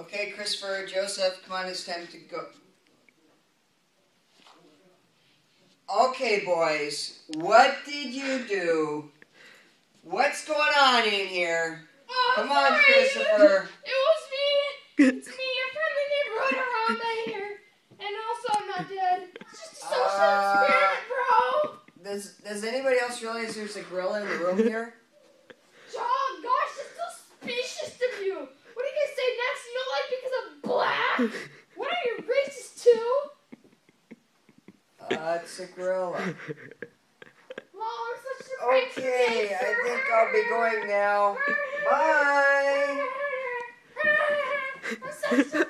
Okay, Christopher, Joseph, come on, it's time to go. Okay, boys, what did you do? What's going on in here? Oh, Come on. Christopher. It was me. It's me, your friendly neighborhood Harambe here. And also, I'm not dead. It's just a social Uh, experiment, bro. Does Does anybody else realize there's a gorilla in the room here? What are you, racist too? Uh, it's a gorilla. Well, I'm such a racist Okay, I think I'll be going now. Bye. I'm such a